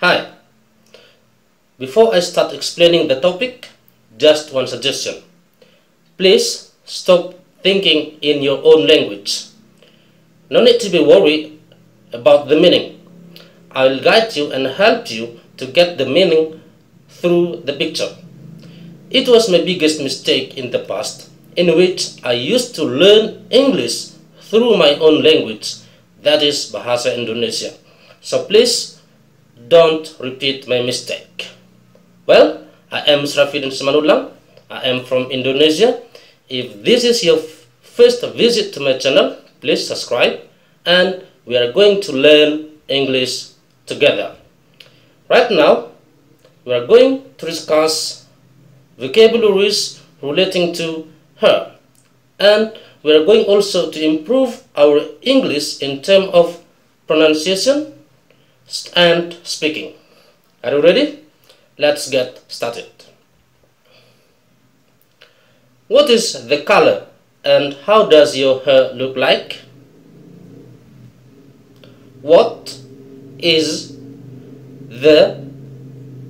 Hi. Before I start explaining the topic, just one suggestion. Please stop thinking in your own language. No need to be worried about the meaning. I will guide you and help you to get the meaning through the picture. It was my biggest mistake in the past, in which I used to learn English through my own language, that is Bahasa Indonesia. So please don't repeat my mistake. Well, I am Srafidin Simanulang. I am from Indonesia. If this is your first visit to my channel, please subscribe and we are going to learn English together. Right now, we are going to discuss vocabularies relating to her and we are going also to improve our English in terms of pronunciation and speaking. Are you ready? Let's get started. What is the color and how does your hair look like? What is the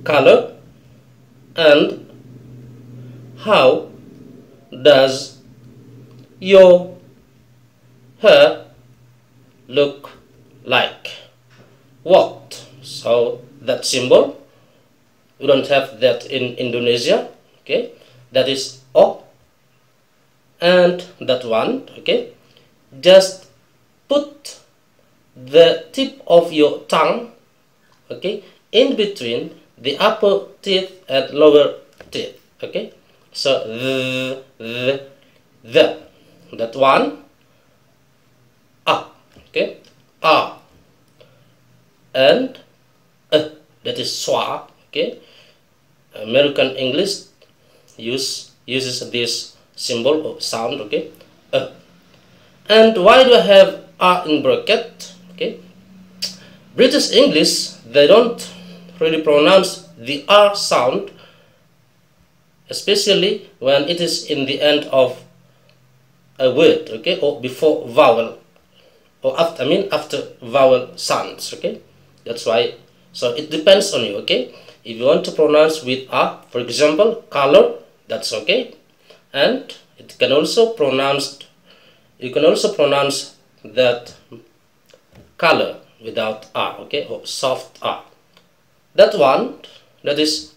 color and how does your hair look like? What? So that symbol we don't have that in Indonesia okay? That is O and that one okay? Just put the tip of your tongue okay? In between the upper teeth and lower teeth okay? So the the, the that one ah okay? Ah and that is schwa okay? American English use uses this symbol of sound okay? And why do I have R in bracket okay? British English they don't really pronounce the R sound especially when it is in the end of a word okay? Or before vowel. Or after I mean after vowel sounds okay that's why so it depends on you okay? If you want to pronounce with a for example color that's okay. And it can also pronounce you can also pronounce that color without r okay? Or soft r that one that is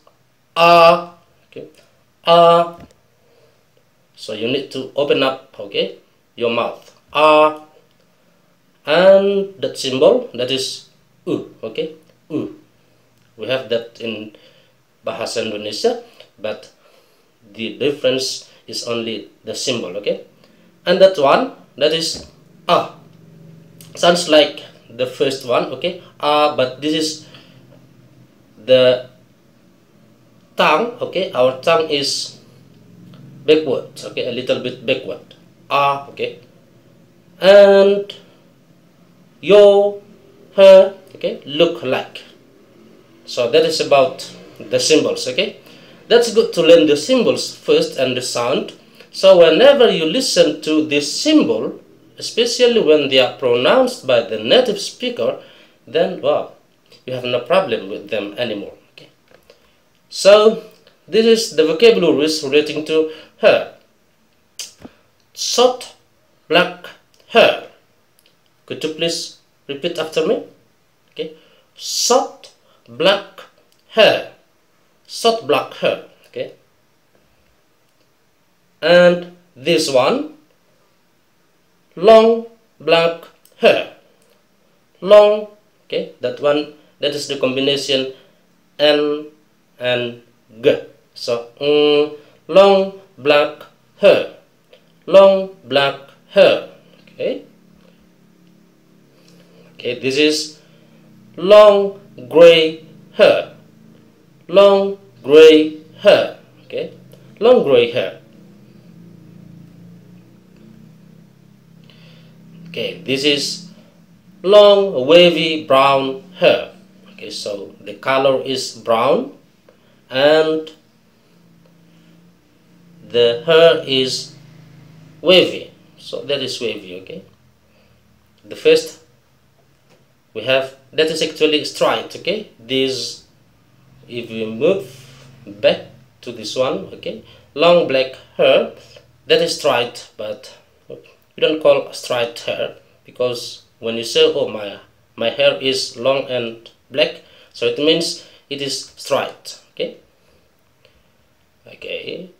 r okay? R so you need to open up okay? Your mouth. R and that symbol that is u okay? U. We have that in Bahasa Indonesia but the difference is only the symbol okay? And that one that is ah sounds like the first one okay? Ah but this is the tongue okay? Our tongue is backward okay? A little bit backward. Ah okay? And your her okay look like. So that is about the symbols okay? That's good to learn the symbols first and the sound. So whenever you listen to this symbol especially when they are pronounced by the native speaker then wow you have no problem with them anymore okay? So this is the vocabularies relating to hair short black hair could you please repeat after me short black hair. Short black hair okay. And this one long black hair. Long okay that one that is the combination n and g. So mm, long black hair. Long black hair okay. Okay this is long gray hair. Long gray hair. Okay? Long gray hair. Okay this is long wavy brown hair. Okay so the color is brown and the hair is wavy. So that is wavy okay? The first we have that is actually straight okay? This if we move back to this one okay? Long black hair that is straight but you don't call straight hair because when you say oh my my hair is long and black so it means it is straight okay? Okay.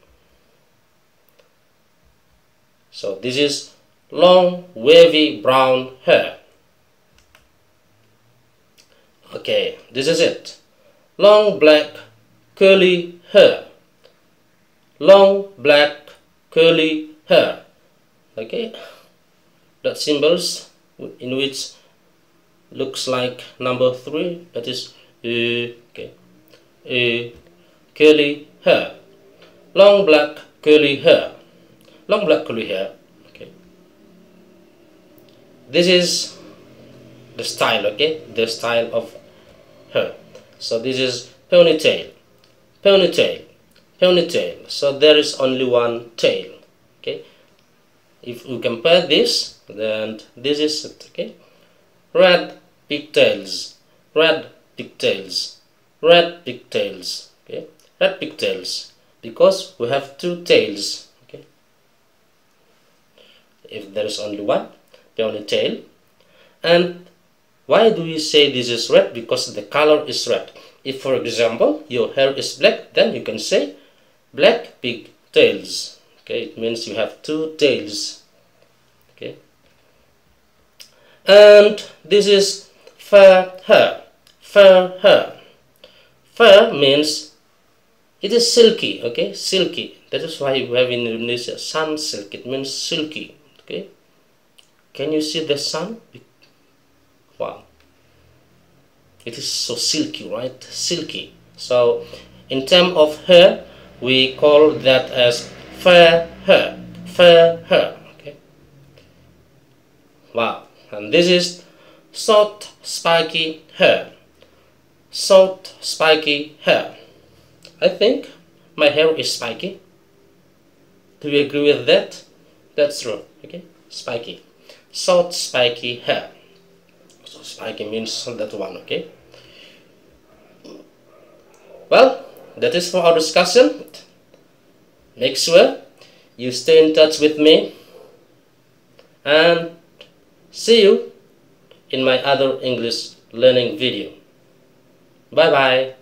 So this is long wavy brown hair okay this is it. Long black curly hair. Long black curly hair. Okay. That symbols in which looks like number three that is uh, okay. Uh, curly hair. Long black curly hair. Long black curly hair. Okay. This is the style okay? The style of hair so this is ponytail. Ponytail. Ponytail. So there is only one tail. Okay. If we compare this then this is it okay. Red pigtails. Red pigtails. Red pigtails. Okay. Red pigtails. Because we have two tails. Okay. If there is only one ponytail and why do we say this is red? Because the color is red. If for example your hair is black then you can say black pigtails okay it means you have two tails. Okay. And this is fair hair. Fair hair. Fair means it is silky. Okay silky. That is why we have in Indonesia Sunsilk. It means silky. Okay. Can you see the sun it is so silky right? Silky. So in term of hair we call that as fair hair fair hair okay? Wow. And this is short spiky hair short spiky hair I think my hair is spiky. Do you agree with that? That's true okay? Spiky. Short spiky hair spiky means that one okay? Well that is for our discussion. Make sure you stay in touch with me. And see you in my other English learning video. Bye bye